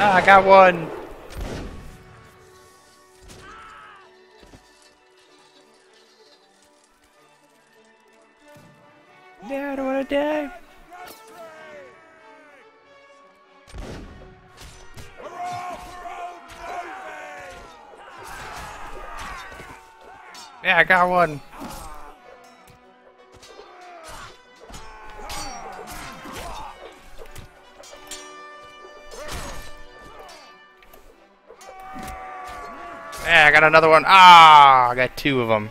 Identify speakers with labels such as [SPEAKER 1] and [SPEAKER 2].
[SPEAKER 1] Ah, I got one. Yeah, I don't want to die. Yeah, I got one. Yeah, I got another one. Ah, I got two of them.